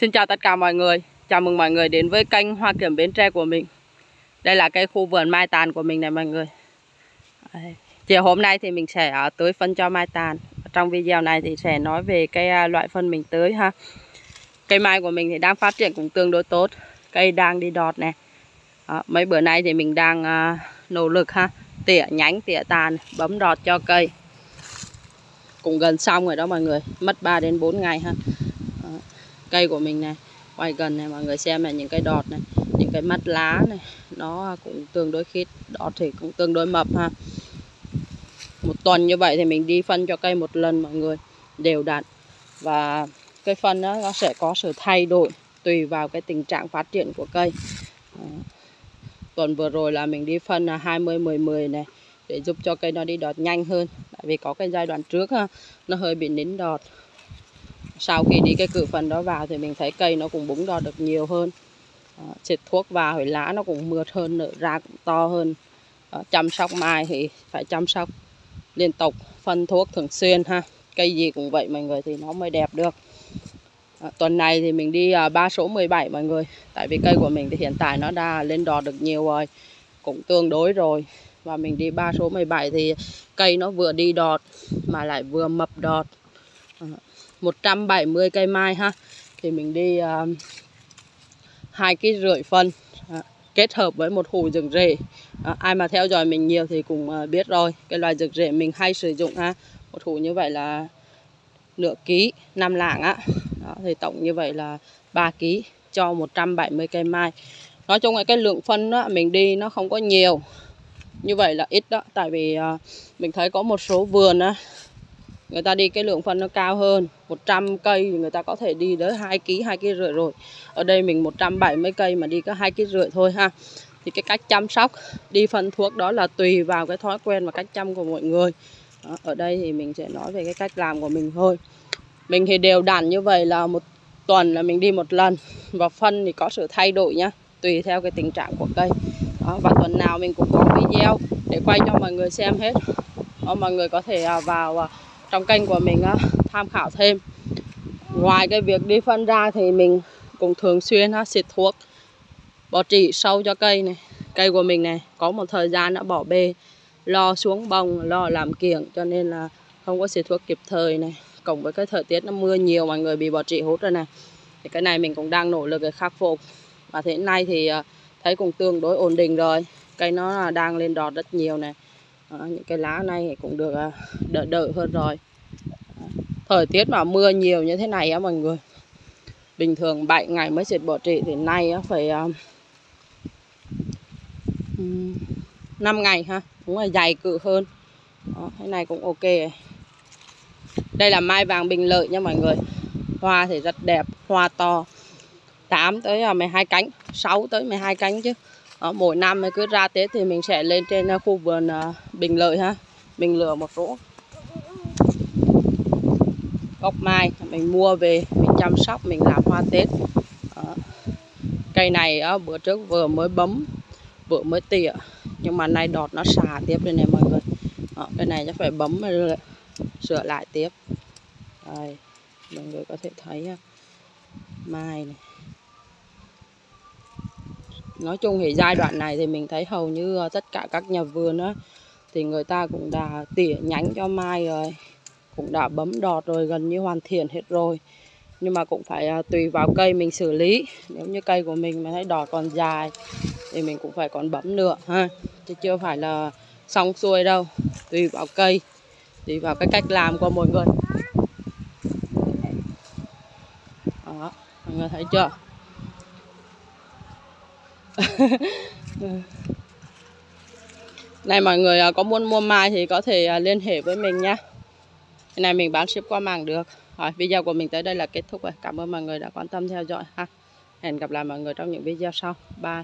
Xin chào tất cả mọi người. Chào mừng mọi người đến với kênh Hoa Kiểm Bến Tre của mình. Đây là cái khu vườn mai tàn của mình này mọi người. Chiều hôm nay thì mình sẽ à, tưới phân cho mai tàn. Trong video này thì sẽ nói về cái à, loại phân mình tưới ha. Cây mai của mình thì đang phát triển cũng tương đối tốt. Cây đang đi đọt này Đó, Mấy bữa nay thì mình đang uh, nỗ lực ha. Tỉa nhánh, tỉa tàn, bấm đọt cho cây. Cũng gần xong rồi đó mọi người. Mất 3 đến 4 ngày ha cây của mình này quay gần này mọi người xem này những cây đọt này những cái mắt lá này nó cũng tương đối khít đọt thì cũng tương đối mập ha. Một tuần như vậy thì mình đi phân cho cây một lần mọi người đều đặn. Và cây phân đó, nó sẽ có sự thay đổi tùy vào cái tình trạng phát triển của cây. Đó. tuần vừa rồi là mình đi phân là 20 10 10 này để giúp cho cây nó đi đọt nhanh hơn. Tại vì có cái giai đoạn trước ha, nó hơi bị nín đọt sau khi đi cái cự phần đó vào thì mình thấy cây nó cũng búng đo được nhiều hơn. À, xịt thuốc vào thì lá nó cũng mượt hơn nở ra cũng to hơn. À, chăm sóc mai thì phải chăm sóc liên tục phân thuốc thường xuyên ha. Cây gì cũng vậy mọi người thì nó mới đẹp được. À, tuần này thì mình đi à, 3 số 17 mọi người. Tại vì cây của mình thì hiện tại nó đã lên đò được nhiều rồi cũng tương đối rồi. Và mình đi ba số 17 thì cây nó vừa đi đọt mà lại vừa mập đọt. À, 170 cây mai ha. Thì mình đi uh, hai cái rưỡi phân à, kết hợp với một hũ rừng rễ. À, ai mà theo dõi mình nhiều thì cũng uh, biết rồi cái loài rừng rễ mình hay sử dụng ha. Một hũ như vậy là nửa ký năm lạng á. Đó, thì tổng như vậy là 3 ký cho 170 cây mai. Nói chung là cái lượng phân đó, mình đi nó không có nhiều. Như vậy là ít đó tại vì uh, mình thấy có một số vườn á người ta đi cái lượng phân nó cao hơn 100 cây thì người ta có thể đi tới 2 kg 2 kg rưỡi rồi. Ở đây mình 170 cây mà đi có 2 kg rưỡi thôi ha. Thì cái cách chăm sóc đi phân thuốc đó là tùy vào cái thói quen và cách chăm của mọi người. Đó, ở đây thì mình sẽ nói về cái cách làm của mình thôi. Mình thì đều đặn như vậy là một tuần là mình đi một lần. Và phân thì có sự thay đổi nhá tùy theo cái tình trạng của cây. Đó, và tuần nào mình cũng có video để quay cho mọi người xem hết. Đó, mọi người có thể à, vào à, trong kênh của mình tham khảo thêm. Ngoài cái việc đi phân ra thì mình cũng thường xuyên xịt thuốc bỏ trị sâu cho cây này. Cây của mình này, có một thời gian đã bỏ bê, lo xuống bông lo làm kiểng, cho nên là không có xịt thuốc kịp thời này. Cộng với cái thời tiết nó mưa nhiều mọi người bị bỏ trị hút rồi này, thì cái này mình cũng đang nỗ lực để khắc phục. Và thế nay thì à, thấy cũng tương đối ổn định rồi. Cây nó đang lên đọt rất nhiều này đó, những cái lá này thì cũng được à, đỡ đỡ hơn rồi. Thời tiết mà mưa nhiều như thế này á mọi người. Bình thường 7 ngày mới xịt bỏ trị thì nay á phải à, uh, 5 ngày ha cũng là dày cự hơn. Đó, cái này cũng ok. Đây là mai vàng bình lợi nha mọi người. Hoa thì rất đẹp hoa to. 8 tới à, 12 cánh 6 tới 12 cánh chứ. Ờ, mỗi năm cứ ra Tết thì mình sẽ lên trên ờ, khu vườn ờ, bình lợi ha. Mình lựa một số gốc mai mình mua về mình chăm sóc mình làm hoa tết. Đó. cây này bữa trước vừa mới bấm vừa mới tỉa nhưng mà nay đọt nó xà tiếp đây này mọi người. Đó, cái này chắc phải bấm sửa lại tiếp. Đây mọi người có thể thấy mai này nói chung thì giai đoạn này thì mình thấy hầu như ờ, tất cả các nhà vườn á, thì người ta cũng đã tỉa nhánh cho mai rồi, cũng đã bấm đọt rồi, gần như hoàn thiện hết rồi. Nhưng mà cũng phải ờ, tùy vào cây mình xử lý. Nếu như cây của mình mà thấy đọt còn dài thì mình cũng phải còn bấm nữa ha. Chứ chưa phải là xong xuôi đâu, tùy vào cây, tùy vào cái cách làm của mọi người. Đó, mọi người thấy chưa? này mọi người à, có muốn mua mai thì có thể à, liên hệ với mình nhé cái này mình bán ship qua mạng được. Rồi, video của mình tới đây là kết thúc rồi. Cảm ơn mọi người đã quan tâm theo dõi ha. Hẹn gặp lại mọi người trong những video sau. Bye.